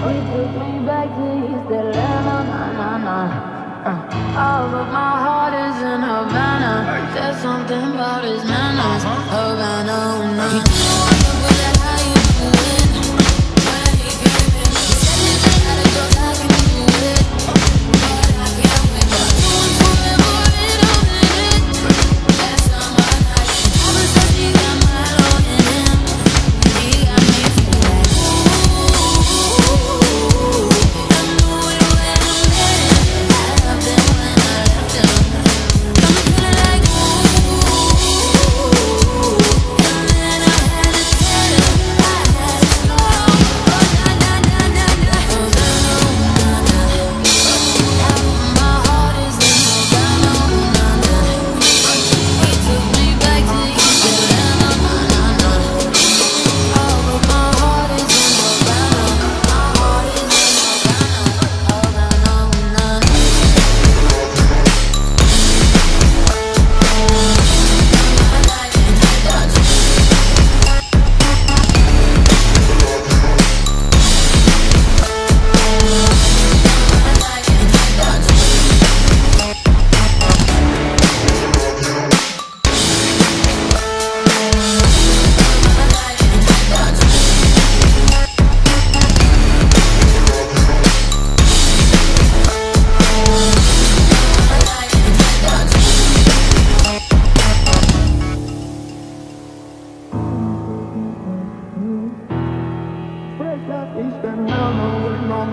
We took me back to East Atlanta, na na na. Uh, oh, but my heart is in Havana. There's Havana.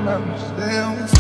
understand.